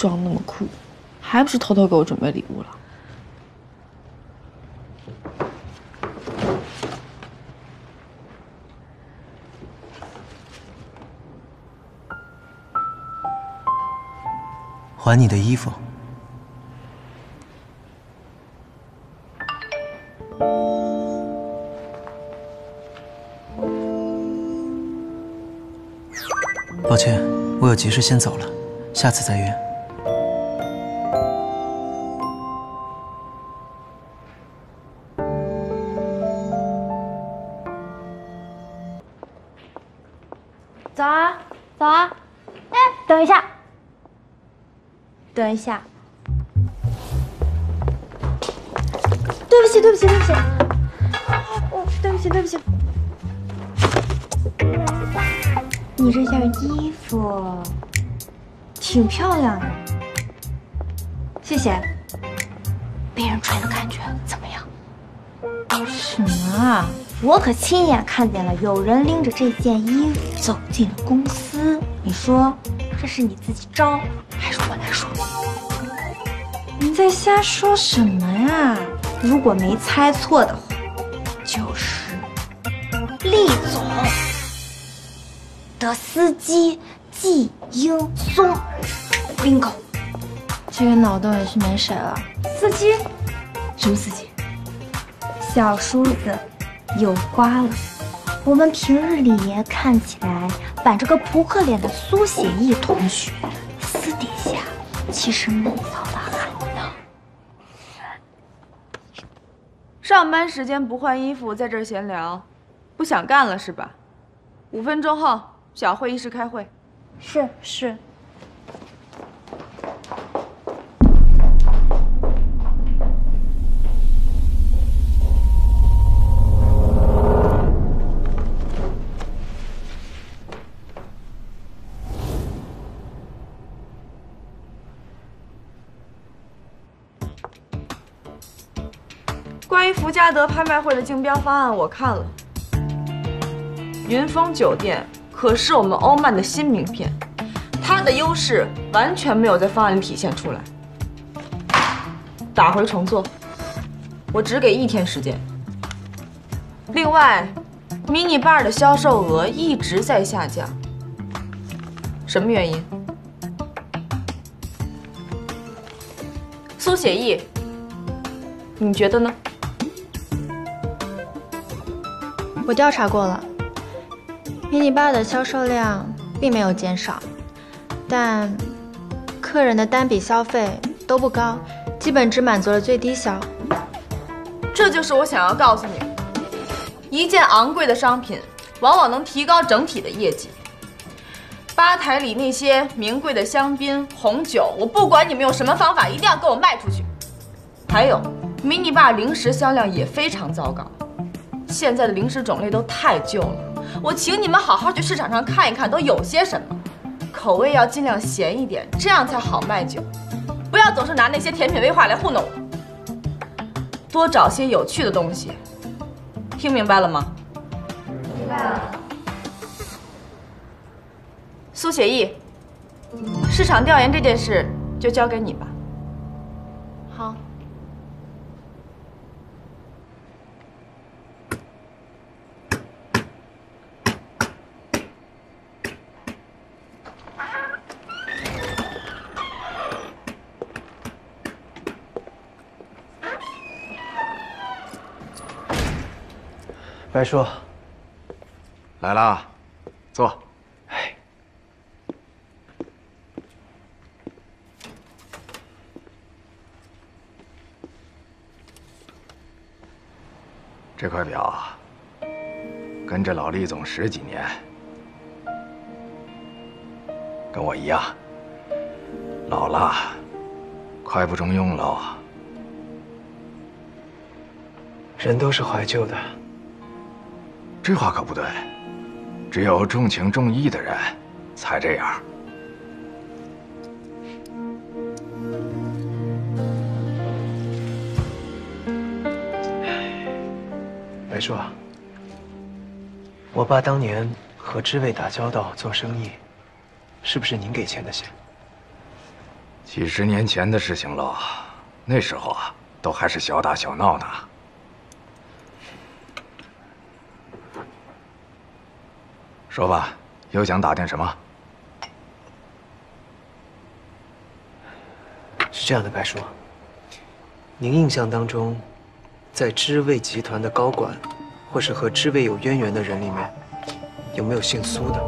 装那么酷，还不是偷偷给我准备礼物了？还你的衣服。抱歉，我有急事先走了，下次再约。早啊，早啊！哎，等一下，等一下。对不起，对不起，对不起。哦，对不起，对不起。你这件衣服挺漂亮的，谢谢。被人追的感觉怎么样？什么啊？我可亲眼看见了，有人拎着这件衣服走进了公司。你说这是你自己招，还是我来说？你在瞎说什么呀？如果没猜错的话，就是厉总的司机季英松，bingo。这个脑洞也是没谁了。司机，什么司机？小叔子。有瓜了！我们平日里看起来板着个扑克脸的苏写意同学，私底下其实闷骚的很呢。上班时间不换衣服，在这儿闲聊，不想干了是吧？五分钟后小会议室开会。是是。关于福嘉德拍卖会的竞标方案，我看了。云峰酒店可是我们欧曼的新名片，它的优势完全没有在方案里体现出来。打回重做，我只给一天时间。另外，mini bar 的销售额一直在下降，什么原因？苏写意，你觉得呢？我调查过了，mini bar 的销售量并没有减少，但客人的单笔消费都不高，基本只满足了最低消。这就是我想要告诉你，一件昂贵的商品往往能提高整体的业绩。吧台里那些名贵的香槟、红酒，我不管你们用什么方法，一定要给我卖出去。还有，mini bar 零食销量也非常糟糕。现在的零食种类都太旧了，我请你们好好去市场上看一看，都有些什么，口味要尽量咸一点，这样才好卖酒。不要总是拿那些甜品威化来糊弄我，多找些有趣的东西。听明白了吗？明白了。苏写意，市场调研这件事就交给你吧。好。白叔，来了，坐。哎，这块表跟着老厉总十几年，跟我一样，老了，快不中用了。人都是怀旧的。这话可不对，只有重情重义的人才这样。白叔，我爸当年和知味打交道做生意，是不是您给钱的线？几十年前的事情了，那时候啊，都还是小打小闹呢。说吧，又想打听什么？是这样的，白叔，您印象当中，在知味集团的高管，或是和知味有渊源的人里面，有没有姓苏的？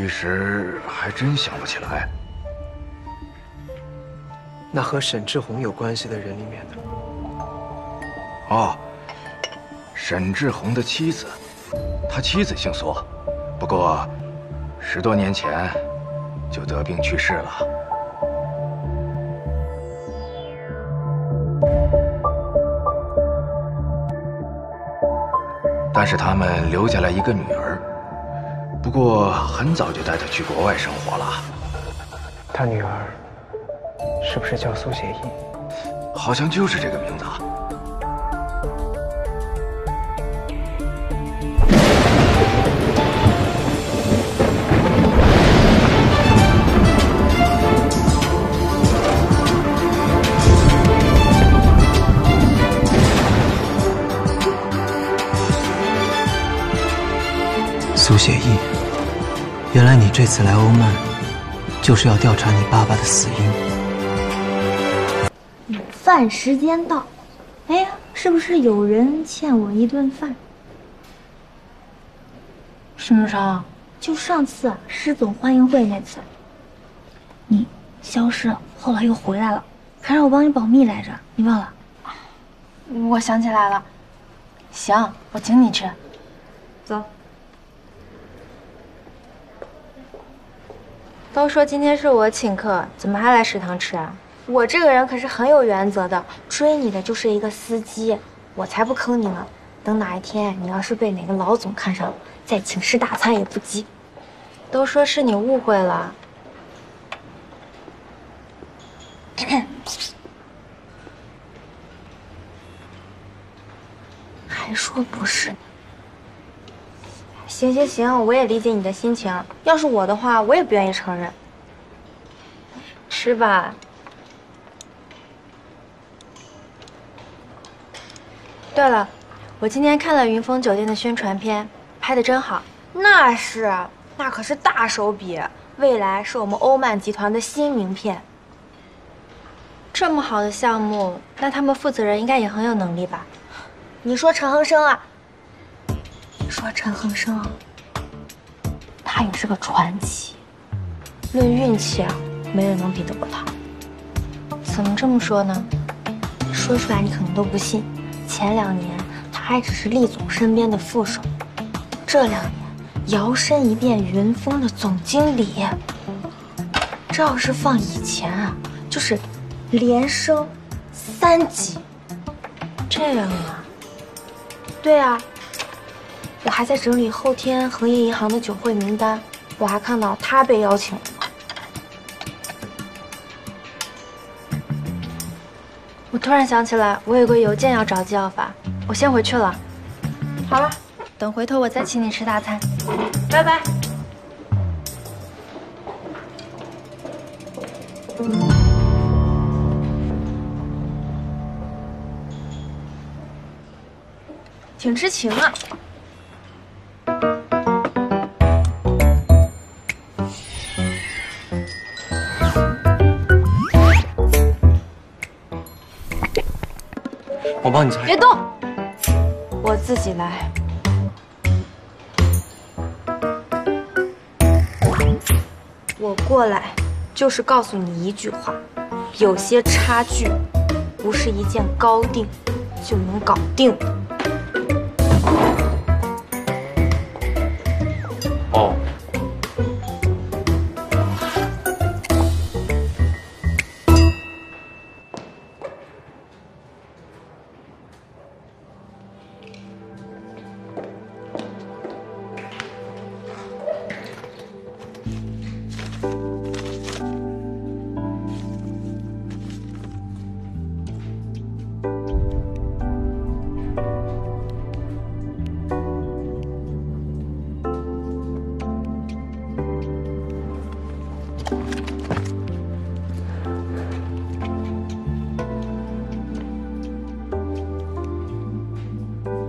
一时还真想不起来。那和沈志宏有关系的人里面呢？哦，沈志宏的妻子，他妻子姓苏，不过十多年前就得病去世了。但是他们留下来一个女儿，不过很早就带她去国外生活了。他女儿是不是叫苏写意？好像就是这个名字。苏写意，原来你这次来欧曼，就是要调查你爸爸的死因。午饭时间到，哎呀，是不是有人欠我一顿饭？什么时就上次施总欢迎会那次，你消失了，后来又回来了，还让我帮你保密来着，你忘了？我想起来了，行，我请你吃。都说今天是我请客，怎么还来食堂吃啊？我这个人可是很有原则的，追你的就是一个司机，我才不坑你呢。等哪一天你要是被哪个老总看上了，再请吃大餐也不急。都说是你误会了，还说不是。行行行，我也理解你的心情。要是我的话，我也不愿意承认。吃吧。对了，我今天看了云峰酒店的宣传片，拍的真好。那是，那可是大手笔，未来是我们欧曼集团的新名片。这么好的项目，那他们负责人应该也很有能力吧？你说陈恒生啊？说陈恒生？他也是个传奇。论运气啊，没人能比得过他。怎么这么说呢？说出来你可能都不信。前两年他还只是厉总身边的副手，这两年摇身一变云峰的总经理。这要是放以前啊，就是连升三级。这样啊？对啊。我还在整理后天恒业银行的酒会名单，我还看到他被邀请了。我突然想起来，我有个邮件要找季耀法，我先回去了。好了，等回头我再请你吃大餐。拜拜。挺知情啊。帮你擦。别动，我自己来。我过来就是告诉你一句话：有些差距不是一件高定就能搞定的。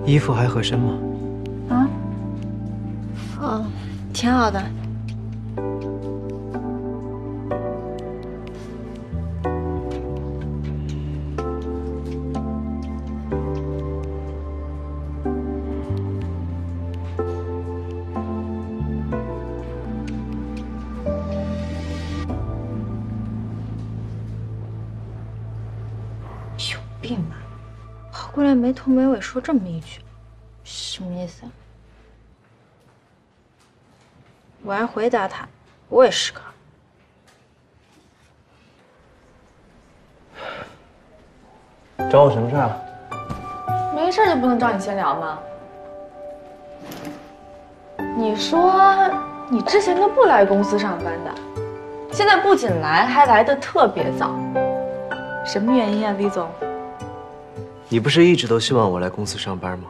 衣服还合身吗？啊？哦挺好的。病吧？跑过来没头没尾说这么一句，什么意思啊？我还回答他，我也是个。找我什么事啊？没事就不能找你闲聊吗？你说你之前都不来公司上班的，现在不仅来，还来的特别早，什么原因啊，李总？你不是一直都希望我来公司上班吗？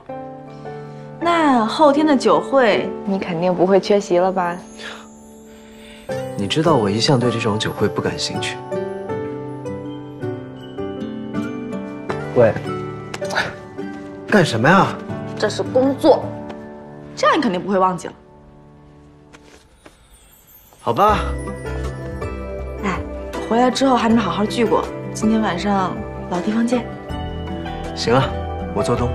那后天的酒会你肯定不会缺席了吧？你知道我一向对这种酒会不感兴趣。喂，干什么呀？这是工作，这样你肯定不会忘记了。好吧，哎，回来之后还没好好聚过，今天晚上老地方见。行啊，我做东。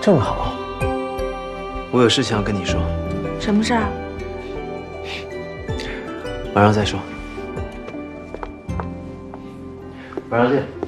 正好，我有事情要跟你说，什么事儿？晚上再说。晚上见。